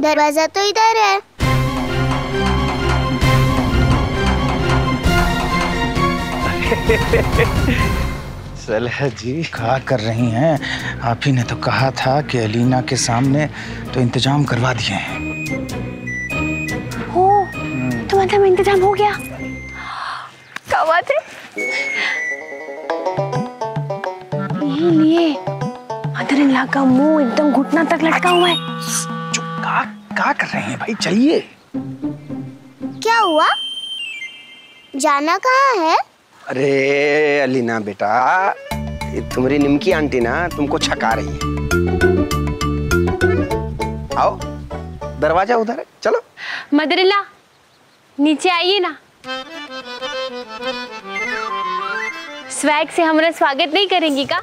दरवाज़ा तो इधर है। सलह जी। क्या कर रही हैं? आप ही ने तो कहा था कि अलीना के सामने तो इंतज़ाम करवा दिए हैं। हो? तो मतलब इंतज़ाम हो गया? क्या बात है? ये लिए इन का मुँह एकदम घुटना तक लटका हुआ है। क्या कर रहे हैं भाई? चलिए। क्या हुआ? जाना कहाँ है? अरे अलीना बेटा तुम्हारी निमकी आंटी ना तुमको छका रही है। आओ दरवाज़ा उधर है चलो। मदरिला नीचे आइए ना। स्वैग से हमारा स्वागत नहीं करेंगी का?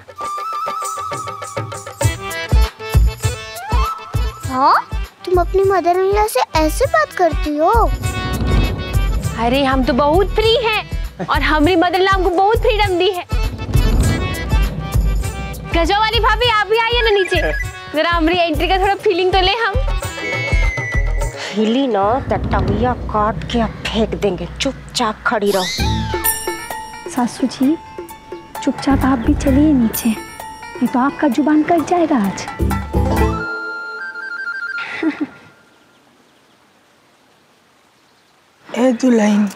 हाँ? तुम अपनी मदर इन से ऐसे बात करती हो? अरे हम तो बहुत फ्री हैं और हमारी मदरिल्ला हमको बहुत फ्रीडम दी है। गजो वाली भाभी आप भी आइए ना नीचे। जरा हमारी एंट्री का थोड़ा फीलिंग तो ले हम। हिली ना तो टंगिया काट के अब फेंक देंगे। चुपचाप खड़ी रहो। सासू जी चुपचाप आप भी चलिए नीचे। नहीं तो आपका ज़ुबान कट जाएगा आज। ए दुल्हन।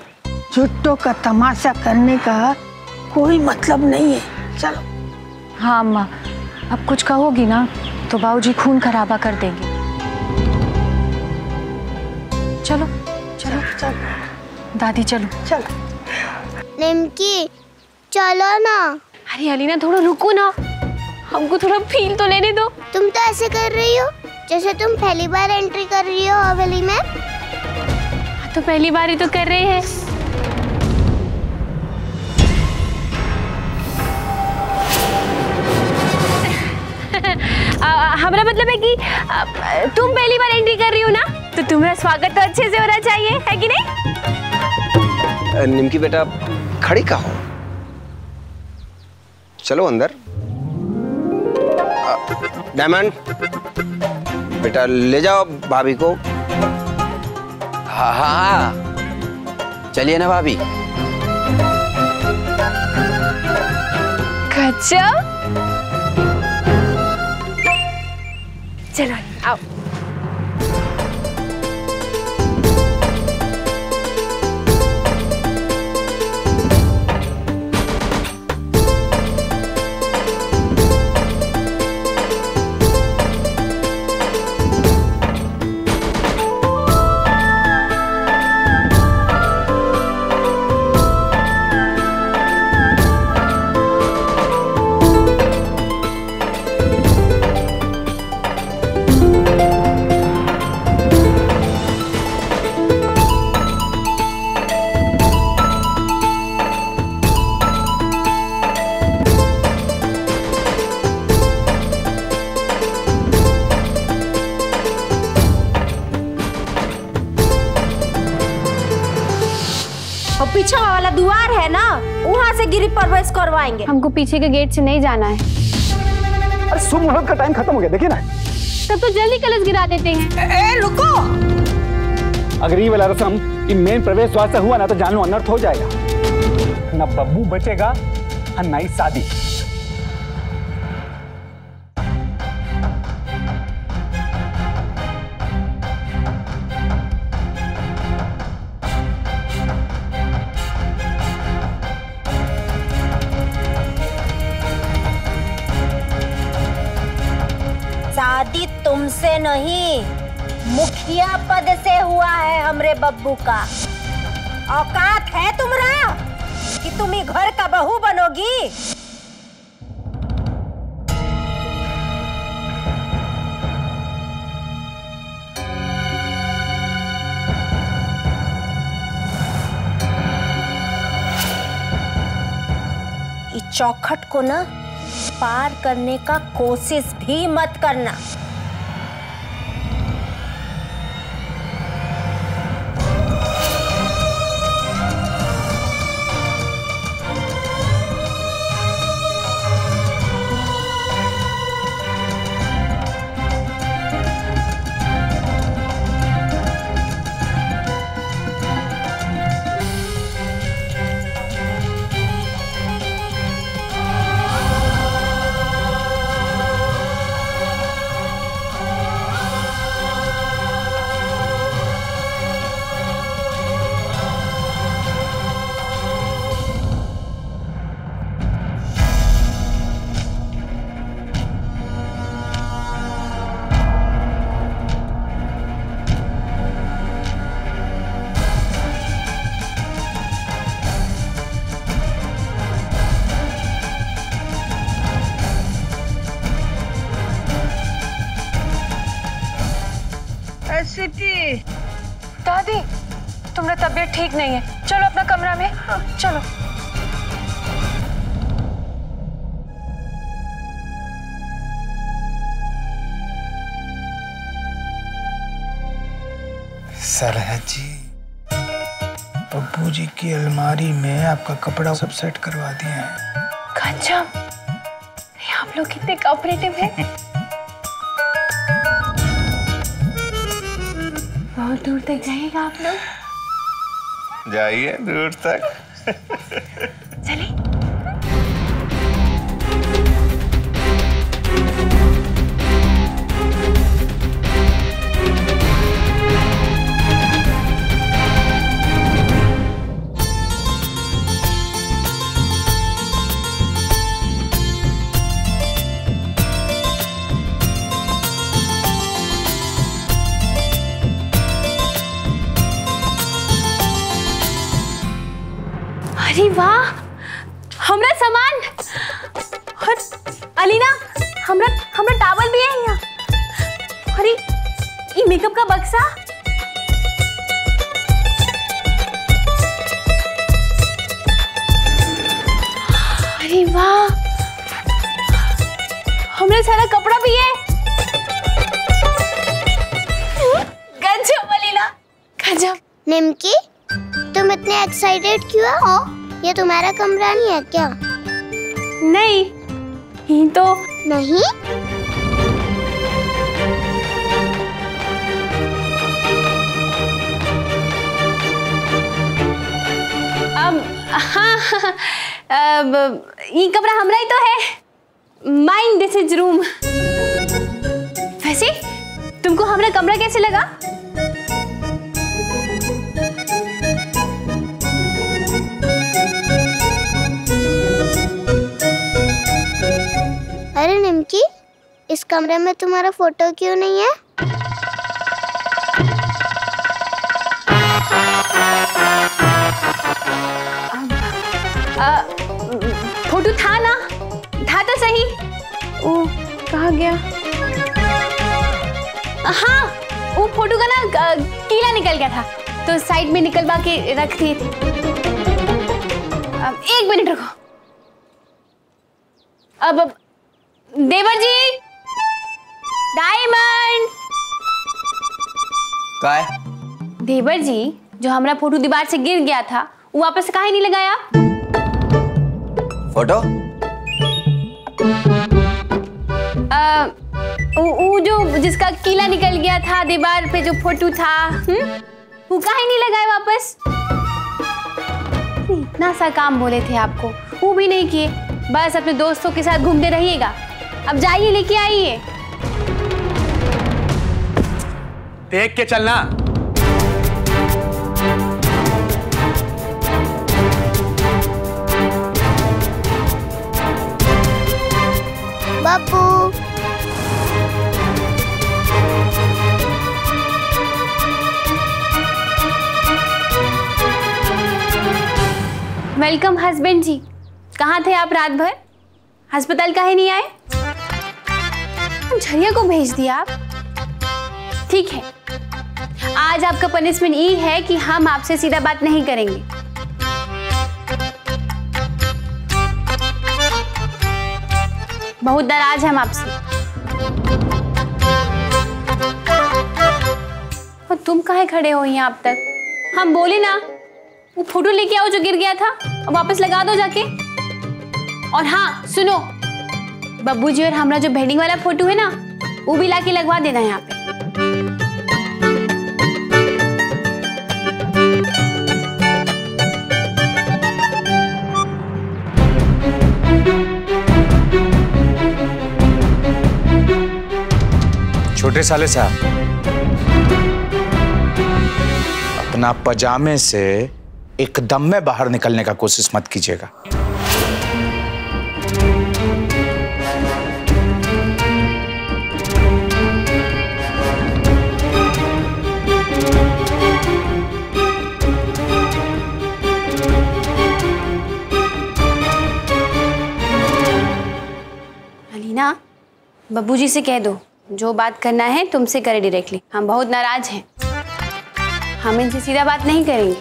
झुट्टो का तमाशा करने का कोई मतलब नहीं है। चलो। हाँ अम्मा अब कुछ कहोगी ना तो बाबूजी खून खराबा कर देंगे। चलो चलो। चलो दादी चलो। चलो। निमकी चलो ना। अरे अलीना थोड़ा रुको ना। हमको थोड़ा फील तो लेने दो। तुम तो ऐसे कर रही हो जैसे तुम पहली बार एंट्री कर रही हो हवेली में। तो पहली बार ही तो कर रहे हैं। हमारा मतलब है कि तुम पहली बार एंट्री कर रही हो ना? तो तुम्हारा स्वागत तो अच्छे से होना चाहिए, है कि नहीं? निमकी बेटा खड़ी का हो? चलो अंदर। डायमंड। बेटा, ले जाओ भाभी को। हाँ हाँ। चलिए ना भाभी। चलो आओ। पीछे वाला द्वार है ना वहाँ से गिरी प्रवेश करवाएँगे। हमको पीछे के गेट से नहीं जाना है। अरे शुभ मुहूर्त का टाइम खत्म हो गया देखिए ना? तब तो जल्दी कलश गिरा देते हैं। ए ए, रुको! अगर ये वाला रसम मेन प्रवेश द्वार से हुआ ना तो जानू अनर्थ हो जाएगा। ना बब्बू बचेगा और न ही शादी। शादी तुमसे नहीं, मुखिया पद से हुआ है हमरे बब्बू का। औकात है तुम्हारा कि तुम ही घर का बहू बनोगी। चौखट को ना पार करने का कोशिश भी मत करना। तबीयत ठीक नहीं है। चलो अपना कमरा में। हाँ, चलो। सरहद जी बब्बू जी की अलमारी में आपका कपड़ा सब सेट करवा दिया है। ये आप लोग कितने कोऑपरेटिव हैं। बहुत दूर तक जाएगा आप लोग। जाइए दूर तक। वाह। हमरा सामान। और अलीना, हमरा हमरा टावल भी है यहाँ। अरे, ये मेकअप का बक्सा? अरे वाह। हमरा सारा कपड़ा भी है। गजब, अलीना। गजब। निमकी, तुम इतने एक्साइटेड क्यों हो? ये तुम्हारा कमरा नहीं है क्या? नहीं ये तो। नहीं? अब हाँ अब ये कमरा हमारा ही तो है। माइंड दिस इज़ रूम वैसे तुमको हमरा कमरा कैसे लगा? अरे निमकी इस कमरे में तुम्हारा फ़ोटो क्यों नहीं है? फ़ोटो था ना? था तो सही। ओ कहा गया? हाँ वो फ़ोटो का ना कीला निकल गया था। तो साइड में निकलवा के रख दिए थे। अब एक मिनट रुको। अब अब, देवर जी। डायमंड। का है देवर जी जो हमारा फ़ोटो दीवार से गिर गया था वो वापस काहे नहीं लगाया? फ़ोटो? आ, वो वो जो जिसका कीला निकल गया था दीवार पे जो फ़ोटो था हुँ? वो काहे नहीं लगाए वापस? इतना सा काम बोले थे आपको वो भी नहीं किए। बस अपने दोस्तों के साथ घूमते रहिएगा। अब जाइए लेके आइए। देख के चलना। Bapu welcome husband ji. कहाँ थे आप रात भर? अस्पताल काहे नहीं आए? झरिया को भेज दिया आप। ठीक है। आज आपका पनिशमेंट ये है कि हम आपसे सीधा बात नहीं करेंगे। बहुत नाराज़ हैं हम आपसे। और तुम काहे खड़े हो यहाँ अब तक? हम बोले ना। वो फ़ोटो लेके आओ जो गिर गया था। वापस लगा दो जाके। और हाँ सुनो। बब्बू जी और हमारा जो वेडिंग वाला फ़ोटो है ना, वो भी लाके लगवा देना यहाँ पे। छोटे साले साहब, अपना पजामे से एकदम में बाहर निकलने का कोशिश मत कीजिएगा। अलीना बब्बू जी से कह दो जो बात करना है तुमसे करे डायरेक्टली हम बहुत नाराज़ हैं। हम इनसे सीधा बात नहीं करेंगे।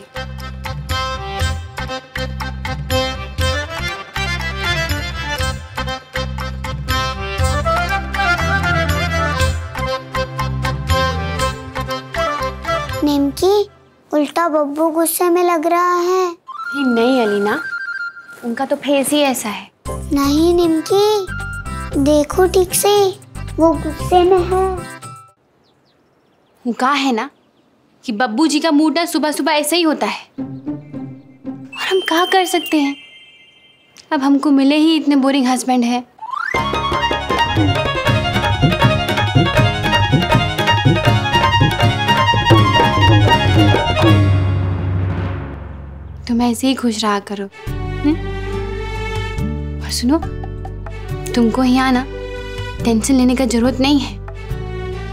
निमकी उल्टा बब्बू गुस्से में लग रहा है। नहीं, नहीं अलीना। उनका तो फेस ही ऐसा है। नहीं निमकी। देखो ठीक से, वो गुस्से में है। कहा है ना कि बब्बू जी का मूड ना सुबह सुबह ऐसा ही होता है। और हम कहा कर सकते हैं? अब हमको मिले ही इतने बोरिंग हस्बैंड है। तुम ऐसे ही खुश रहा करो हम्म? और सुनो तुमको यहाँ आना। टेंशन लेने का ज़रूरत नहीं है।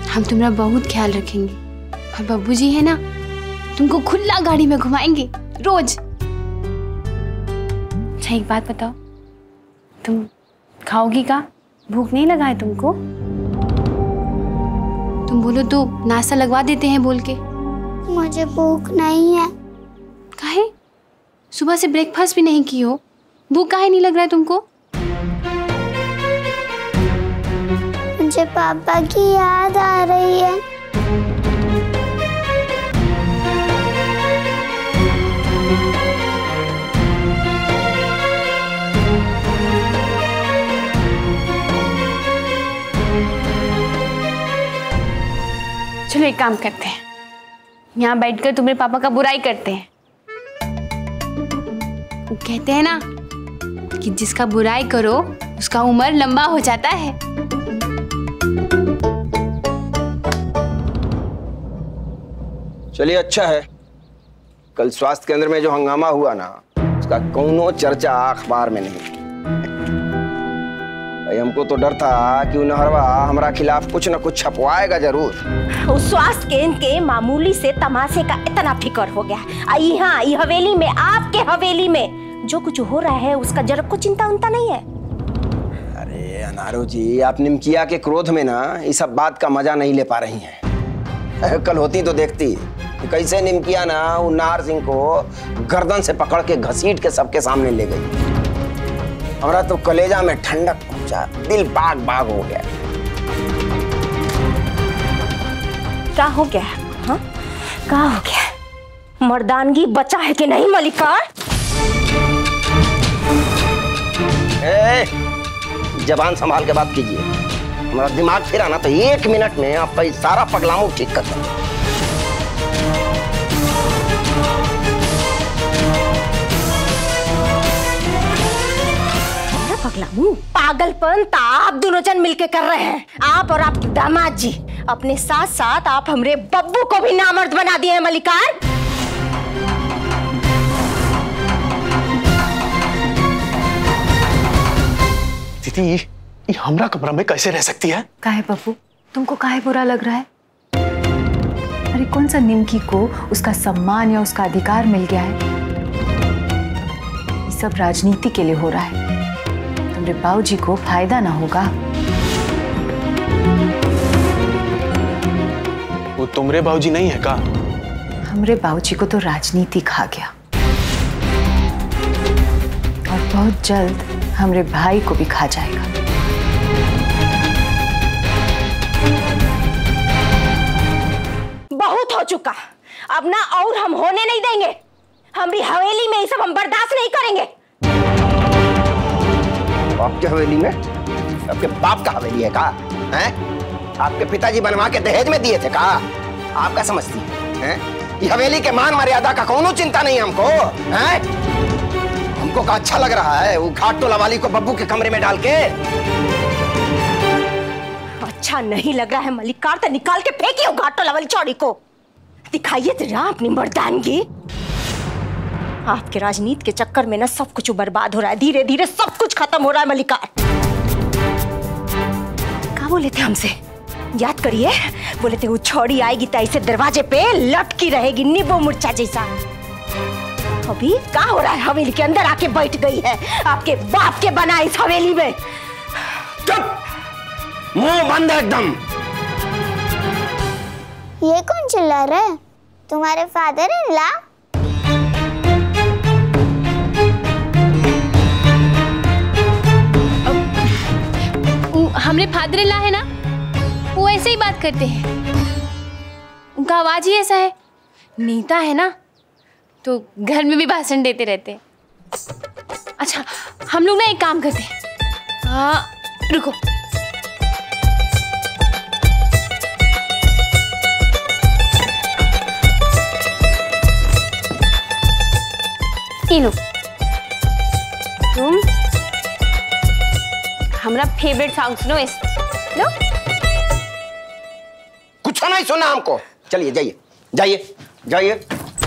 हम तुम्हारा बहुत ख्याल रखेंगे। और बब्बू जी है ना तुमको खुला गाड़ी में घुमाएँगे रोज। अच्छा एक बात बताओ। तुम खाओगी का? भूख नहीं लगा है तुमको? तुम बोलो तो नाश्ता लगवा देते हैं बोल के। मुझे भूख नहीं है। काहे? सुबह से ब्रेकफास्ट भी नहीं की हो। भूख काहे नहीं लग रहा है तुमको? मुझे पापा की याद आ रही है। चलो एक काम करते हैं। यहाँ बैठकर तुम्हारे पापा का बुराई करते हैं। कहते हैं ना कि जिसका बुराई करो, उसका उम्र लंबा हो जाता है। चलिए अच्छा है। कल स्वास्थ्य केंद्र में जो हंगामा हुआ ना उसका कौनो चर्चा अखबार में नहीं। भाई हमको तो डर था कि नहरवा हमारा खिलाफ कुछ न कुछ छपवाएगा ज़रूर। उस स्वास्थ्य केंद्र के मामूली से तमाशे का इतना फ़िक्र हो गया। आ यहाँ ई हवेली में आपके हवेली में। जो कुछ हो रहा है उसका जरा को चिंता उनता नहीं है। अरे अनारो जी आप निमकिया के क्रोध में ना इस सब बात का मज़ा नहीं ले पा रही हैं। कल होती तो देखती। कैसे निमकिया ना उन नार सिंह को गर्दन से पकड़ के घसीट के सबके सामने ले गई। हमारा तो कलेजा में ठंडक पहुँचा दिल बाग बाग हो गया। क्या हो गया हाँ? क्या हो गया मर्दानगी बचा है कि नहीं मलिका ए, जबान संभाल के बात कीजिए। हमारा दिमाग फिरा ना तो एक मिनट में आपका ये सारा पगलामू ठीक कर दूँ। पगला मुँह पागलपन तो आप दोनों जन मिलके कर रहे हैं। आप और आपके दामाद जी अपने साथ साथ आप हमरे बब्बू को भी नामर्द बना दिए हैं मलिकार दीदी ये ये हमरा कमरा में कैसे रह सकती है? काहे पप्पू तुमको काहे बुरा लग रहा है? अरे कौन सा निमकी को उसका सम्मान या उसका अधिकार मिल गया है? ये सब राजनीति के लिए हो रहा है। तुम्हारे बाबूजी को फ़ायदा ना होगा। वो तुमरे बाबूजी नहीं है का? हमरे बाबूजी को तो राजनीति खा गया। और बहुत जल्द हमरे भाई को भी खा जाएगा। बहुत हो चुका। अब ना और हम होने नहीं देंगे। हमारी हवेली में ये सब हम बर्दाश्त नहीं करेंगे। आपकी हवेली में? आपके बाप का हवेली है का हैं? आपके पिताजी बनवा के दहेज में दिए थे का आप क्या समझती हैं? ये हवेली के मान मर्यादा का कोनो चिंता नहीं हमको? हैं? हमको का अच्छा लग रहा है वो घाट टोला वाली को बब्बू के कमरे में डाल के? अच्छा नहीं लग रहा है मलिकार तो निकाल के फेंकियो घाटोला वाली चौड़ी को। दिखाइए तेरा अपनी मर्दानगी। आपके राजनीति के चक्कर में ना सब कुछ बर्बाद हो रहा है। धीरे धीरे सब कुछ खत्म हो रहा है मलिकार क्या बोले थे हमसे? याद करिए बोले थे वो छोड़ी आएगी तो ऐसे दरवाजे पे लटकी रहेगी नींबू मुर्चा जैसा। अभी क्या हो रहा है? हवेली के अंदर आके बैठ गई है। आपके बाप के बना इस हवेली में। चुप! मुँह बंद एकदम। ये कौन चिल्ला रहा है? तुम्हारे फादर इन ला हमरे फादर ला है ना? वो ऐसे ही बात करते हैं। उनका आवाज़ ही ऐसा है। नेता है ना? तो घर में भी भाषण देते रहते हैं। अच्छा हम लोग ना एक काम करते हैं। हाँ रुको। ये हमारा फेवरेट सॉन्ग सुनो इस। लो। कुछ नहीं सुना हमको। चलिए जाइए जाइए जाइए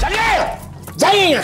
चलिए जाइए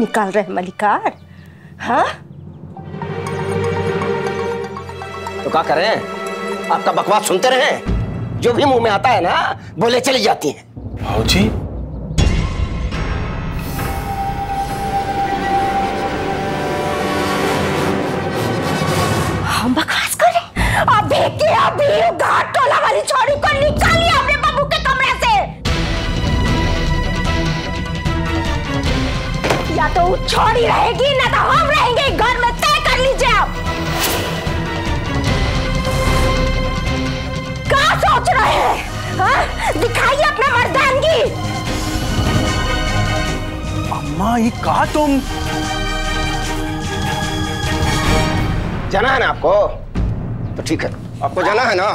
निकाल रहे हैं मलिकार हाँ? तो क्या करें आपका बकवास सुनते रहे जो भी मुँह में आता है ना बोले चली जाती हैं। भाजी हम बकवास कर रहे अभी के अभी घाट तो वो छोरी रहेगी ना तो हम रहेंगे। घर में तय कर लीजिए आप। क्या सोच रहे हैं? हाँ? दिखाइए अपना मर्दानगी अम्मा ये कहा तुम? जाना है ना आपको? तो ठीक है। आपको जाना है ना?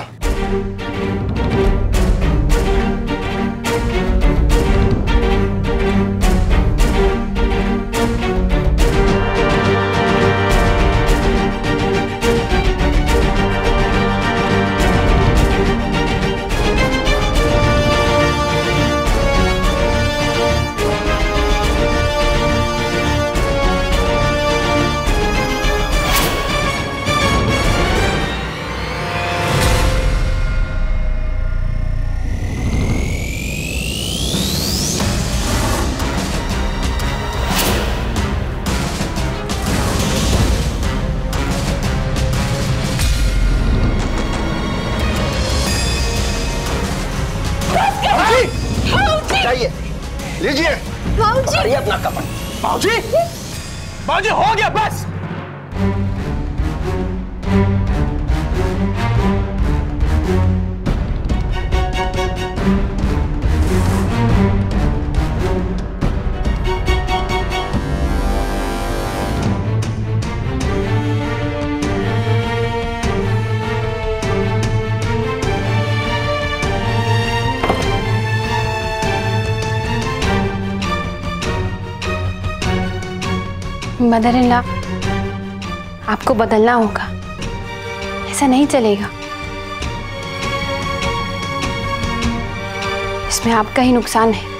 बाबूजी भाजी हो गया बस। मदर इन लॉ आपको बदलना होगा। ऐसा नहीं चलेगा। इसमें आपका ही नुकसान है।